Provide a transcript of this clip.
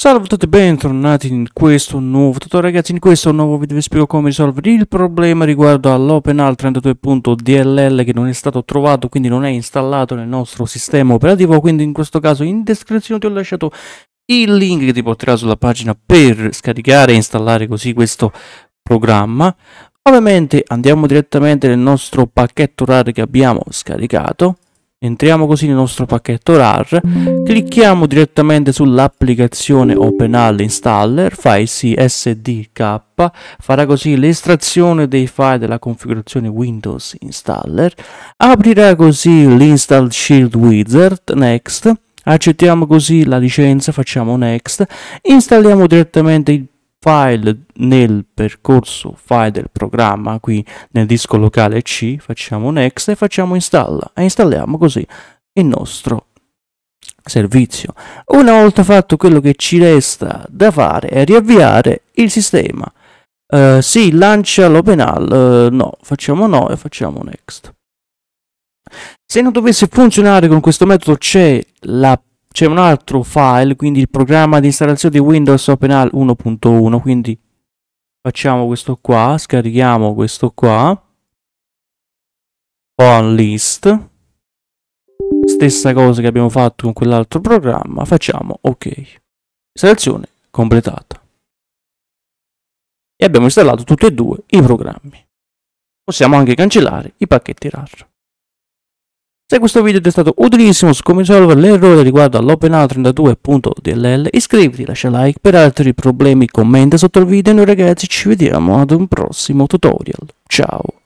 Salve a tutti e bentornati in questo nuovo tutorial ragazzi, in questo nuovo video vi spiego come risolvere il problema riguardo all'OpenAL 32.dll che non è stato trovato, quindi non è installato nel nostro sistema operativo, quindi in questo caso in descrizione ti ho lasciato il link che ti porterà sulla pagina per scaricare e installare così questo programma. Ovviamente andiamo direttamente nel nostro pacchetto RAR che abbiamo scaricato Entriamo così nel nostro pacchetto RAR, clicchiamo direttamente sull'applicazione OpenAL Installer, file SDK, farà così l'estrazione dei file della configurazione Windows Installer, aprirà così l'Install Shield Wizard, Next, accettiamo così la licenza, facciamo Next, installiamo direttamente il file nel percorso file del programma qui nel disco locale C facciamo next e facciamo installa. E installiamo così il nostro servizio. Una volta fatto quello che ci resta da fare è riavviare il sistema. Uh, sì lancia l'openal uh, no facciamo no e facciamo next. Se non dovesse funzionare con questo metodo c'è la c'è un altro file, quindi il programma di installazione di Windows OpenAL 1.1, quindi facciamo questo qua, scarichiamo questo qua, on list, stessa cosa che abbiamo fatto con quell'altro programma, facciamo ok, installazione completata. E abbiamo installato tutti e due i programmi. Possiamo anche cancellare i pacchetti RAR. Se questo video ti è stato utilissimo su come risolvere l'errore riguardo all'OpenAL 32.dll iscriviti, lascia like, per altri problemi commenta sotto il video e noi ragazzi ci vediamo ad un prossimo tutorial. Ciao!